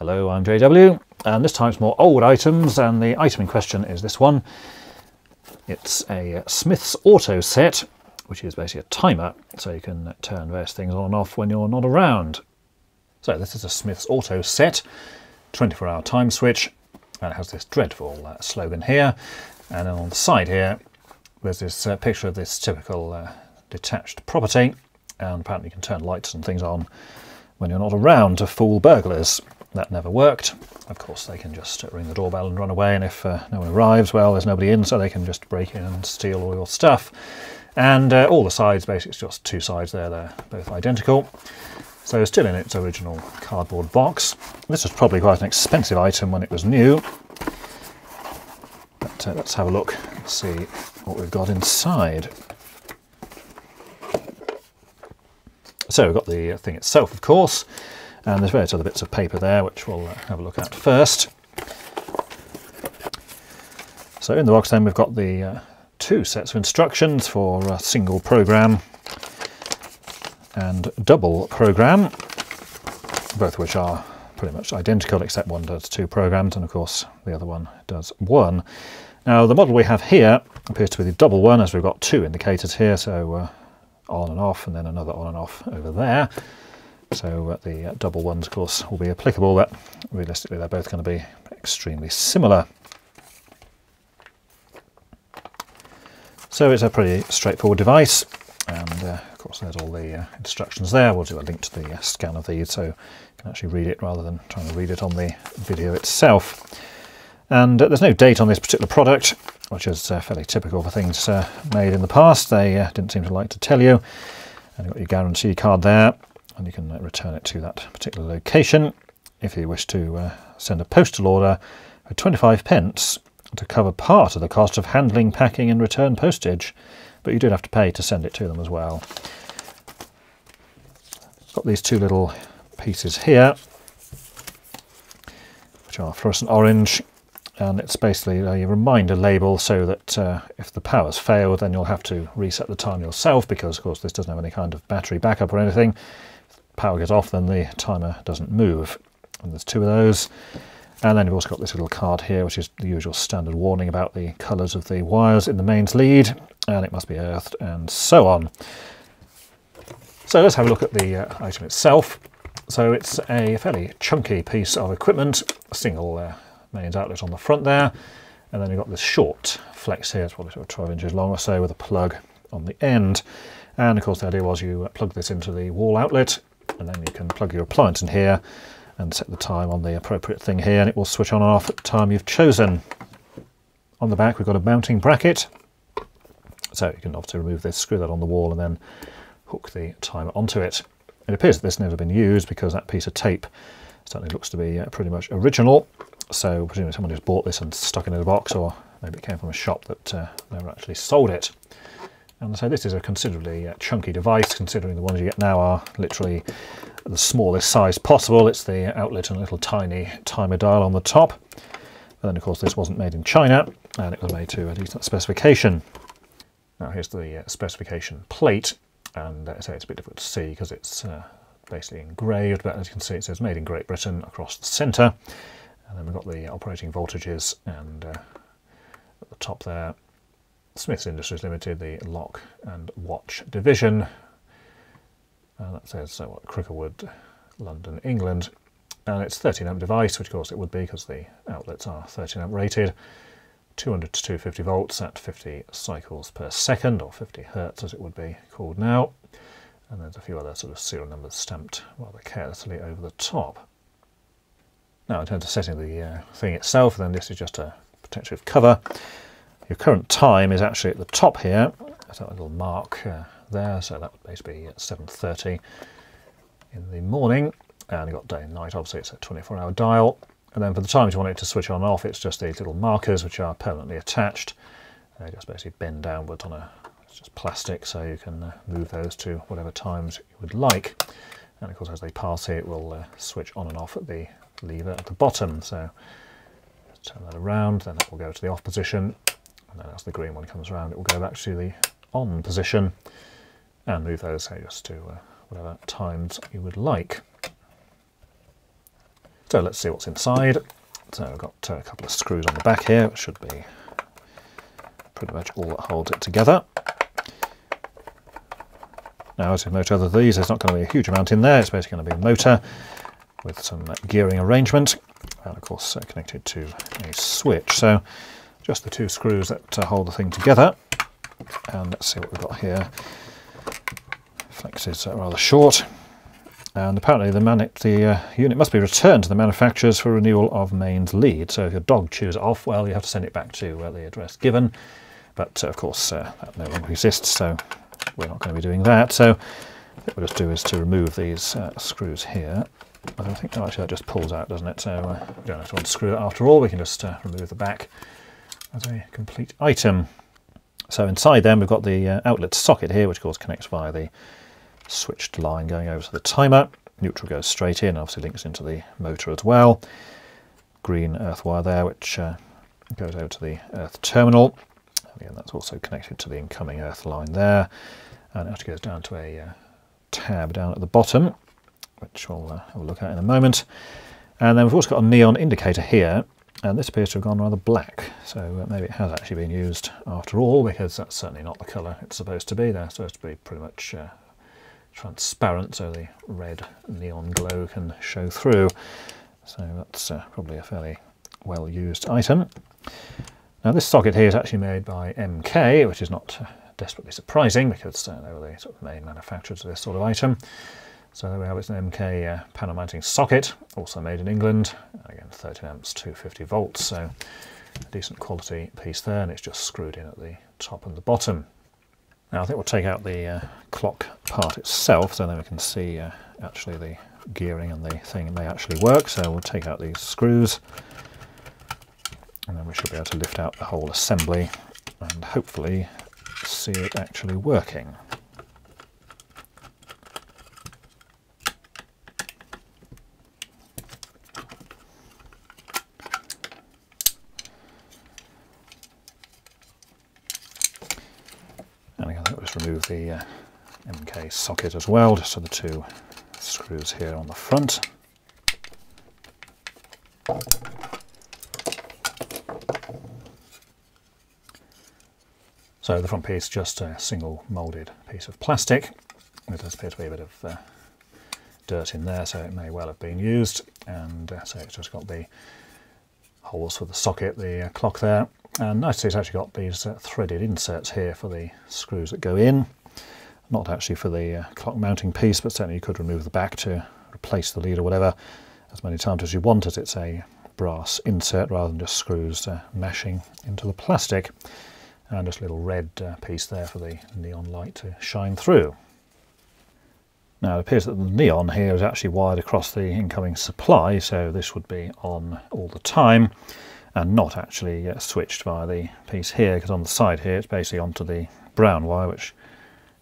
Hello, I'm JW, and this time it's more old items, and the item in question is this one. It's a Smith's Autoset, which is basically a timer, so you can turn various things on and off when you're not around. So this is a Smith's Autoset, 24 hour time switch, and it has this dreadful uh, slogan here, and then on the side here there's this uh, picture of this typical uh, detached property, and apparently you can turn lights and things on when you're not around to fool burglars. That never worked. Of course, they can just ring the doorbell and run away, and if uh, no one arrives, well, there's nobody in, so they can just break in and steal all your stuff. And uh, all the sides, basically, it's just two sides there, they're both identical. So still in its original cardboard box. This was probably quite an expensive item when it was new. But uh, let's have a look see what we've got inside. So we've got the thing itself, of course, and there's various other bits of paper there, which we'll uh, have a look at first. So in the box then we've got the uh, two sets of instructions for a single program and double program, both of which are pretty much identical except one does two programs and of course the other one does one. Now the model we have here appears to be the double one as we've got two indicators here so uh, on and off and then another on and off over there. So uh, the uh, double ones of course will be applicable but realistically they're both going to be extremely similar. So it's a pretty straightforward device and uh, of course there's all the uh, instructions there. We'll do a link to the uh, scan of these so you can actually read it rather than trying to read it on the video itself. And uh, there's no date on this particular product, which is fairly typical for things made in the past. They didn't seem to like to tell you. And you've got your guarantee card there, and you can return it to that particular location. If you wish to send a postal order for 25 pence, to cover part of the cost of handling, packing and return postage, but you do have to pay to send it to them as well. Got these two little pieces here, which are fluorescent orange, and it's basically a reminder label so that uh, if the power's failed then you'll have to reset the time yourself because of course this doesn't have any kind of battery backup or anything. Power goes off then the timer doesn't move. And there's two of those. And then you've also got this little card here, which is the usual standard warning about the colours of the wires in the mains lead, and it must be earthed, and so on. So let's have a look at the uh, item itself. So it's a fairly chunky piece of equipment, a single uh, mains outlet on the front there, and then you've got this short flex here, it's probably sort of 12 inches long or so, with a plug on the end. And of course the idea was you plug this into the wall outlet, and then you can plug your appliance in here, and set the time on the appropriate thing here and it will switch on and off at the time you've chosen. On the back we've got a mounting bracket so you can obviously remove this, screw that on the wall and then hook the timer onto it. It appears that this has never been used because that piece of tape certainly looks to be uh, pretty much original so presumably someone just bought this and stuck it in a box or maybe it came from a shop that uh, never actually sold it. And so this is a considerably uh, chunky device considering the ones you get now are literally the smallest size possible. It's the outlet and a little tiny timer dial on the top. And then of course this wasn't made in China and it was made to a decent specification. Now here's the uh, specification plate and uh, so it's a bit difficult to see because it's uh, basically engraved but as you can see it says made in Great Britain across the centre and then we've got the operating voltages and uh, at the top there Smiths Industries Limited, the clock and watch division and that says so what, Cricklewood, London, England. And it's 13 amp device, which of course it would be because the outlets are 13 amp rated. 200 to 250 volts at 50 cycles per second, or 50 hertz as it would be called now. And there's a few other sort of serial numbers stamped rather carelessly over the top. Now in terms of setting the uh, thing itself, then this is just a protective cover. Your current time is actually at the top here. There's that little mark uh, there, so that would basically be at 7.30 in the morning. And you've got day and night, obviously it's a 24 hour dial. And then for the times you want it to switch on and off, it's just these little markers which are permanently attached. They just basically bend downwards on a, it's just plastic, so you can uh, move those to whatever times you would like. And of course as they pass here, it will uh, switch on and off at the lever at the bottom. So turn that around, then it will go to the off position. And then as the green one comes around, it will go back to the on position and move those say just to uh, whatever times you would like. So let's see what's inside. So I've got a couple of screws on the back here, which should be pretty much all that holds it together. Now, as with most other these, there's not going to be a huge amount in there. It's basically going to be a motor with some gearing arrangement, and of course uh, connected to a switch. So just the two screws that uh, hold the thing together. And let's see what we've got here. Flex is uh, rather short. And apparently the, the uh, unit must be returned to the manufacturers for renewal of mains lead. So if your dog chews it off, well, you have to send it back to uh, the address given. But uh, of course, uh, that no longer exists, so we're not going to be doing that. So what we'll just do is to remove these screws here. I think, oh, actually that just pulls out, doesn't it? So we don't have to unscrew it after all. We can just remove the back as a complete item. So inside then we've got the outlet socket here, which of course connects via the switched line going over to the timer. Neutral goes straight in, obviously links into the motor as well. Green earth wire there, which uh, goes over to the earth terminal. Again, that's also connected to the incoming earth line there. And it actually goes down to a uh, tab down at the bottom, which we'll uh, have a look at in a moment. And then we've also got a neon indicator here, and this appears to have gone rather black. So uh, maybe it has actually been used after all, because that's certainly not the colour it's supposed to be. They're supposed to be pretty much uh, transparent so the red neon glow can show through. So that's uh, probably a fairly well used item. Now this socket here is actually made by MK, which is not uh, desperately surprising because uh, they were the sort of main manufacturers of this sort of item. So there we have, it's an MK uh, panel mounting socket, also made in England, again 13 amps, 250 volts, so a decent quality piece there, and it's just screwed in at the top and the bottom. Now I think we'll take out the uh, clock part itself so then we can see uh, actually the gearing and the thing may actually work. So we'll take out these screws and then we should be able to lift out the whole assembly and hopefully see it actually working. remove the uh, MK socket as well, just so the two screws here on the front. So the front piece just a single moulded piece of plastic. There does appear to be a bit of uh, dirt in there, so it may well have been used. And uh, so it's just got the holes for the socket, the uh, clock there, and notice it's actually got these uh, threaded inserts here for the screws that go in. Not actually for the uh, clock mounting piece, but certainly you could remove the back to replace the lead or whatever as many times as you want as it's a brass insert rather than just screws uh, mashing into the plastic. And just a little red uh, piece there for the neon light to shine through. Now it appears that the neon here is actually wired across the incoming supply, so this would be on all the time and not actually uh, switched via the piece here because on the side here it's basically onto the brown wire which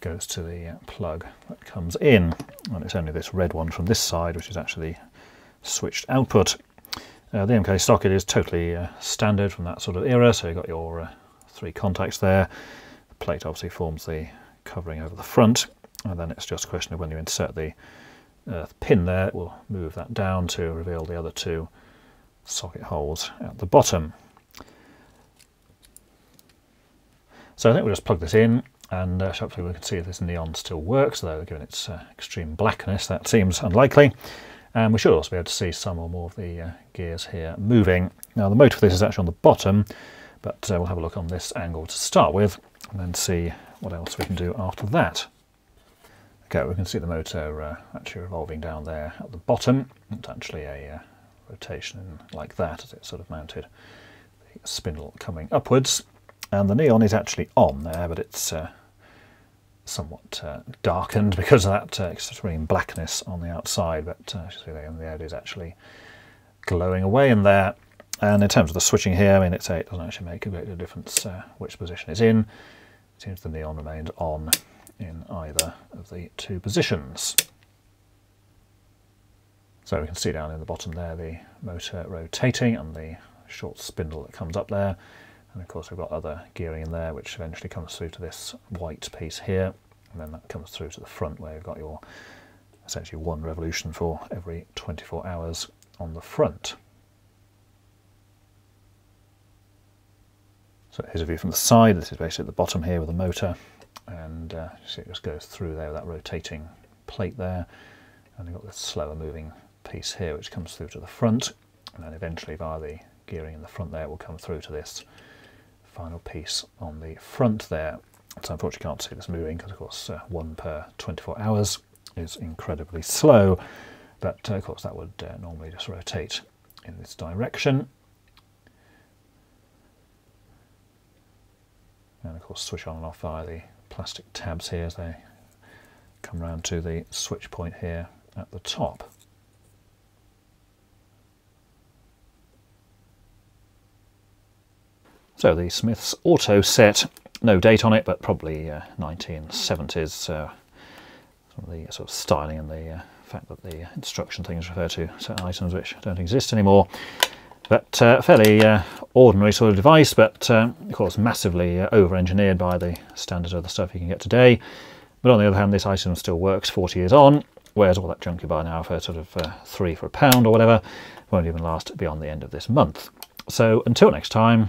goes to the uh, plug that comes in and it's only this red one from this side which is actually switched output. Uh, the MK socket is totally uh, standard from that sort of era so you've got your uh, three contacts there. The plate obviously forms the covering over the front and then it's just a question of when you insert the pin there it will move that down to reveal the other two socket holes at the bottom. So I think we'll just plug this in and uh, hopefully we can see if this neon still works, though given its uh, extreme blackness that seems unlikely. And we should also be able to see some or more of the uh, gears here moving. Now the motor for this is actually on the bottom, but uh, we'll have a look on this angle to start with and then see what else we can do after that. Okay, we can see the motor uh, actually revolving down there at the bottom. It's actually a uh, rotation like that as it's sort of mounted. The spindle coming upwards and the neon is actually on there but it's somewhat uh, darkened because of that uh, extreme blackness on the outside but uh, see the LED is actually glowing away in there and in terms of the switching here I mean it's it doesn't actually make a great deal of difference uh, which position it's in it seems the neon remains on in either of the two positions. So we can see down in the bottom there the motor rotating and the short spindle that comes up there. And of course we've got other gearing in there which eventually comes through to this white piece here. And then that comes through to the front where you've got your essentially one revolution for every 24 hours on the front. So here's a view from the side. This is basically at the bottom here with the motor, and uh, see it just goes through there with that rotating plate there. And you've got this slower moving piece here which comes through to the front, and then eventually via the gearing in the front there it will come through to this final piece on the front there. So unfortunately can't see this moving because of course uh, one per 24 hours is incredibly slow, but uh, of course that would uh, normally just rotate in this direction. and of course switch on and off via the plastic tabs here as they come round to the switch point here at the top. So the Smiths Autoset, no date on it, but probably uh, 1970s. Uh, the sort of styling and the uh, fact that the instruction things refer to certain items which don't exist anymore. But uh, fairly uh, ordinary sort of device, but uh, of course massively uh, over-engineered by the standard of the stuff you can get today. But on the other hand, this item still works 40 years on, whereas all that junk you buy now for sort of uh, three for a pound or whatever won't even last beyond the end of this month. So until next time,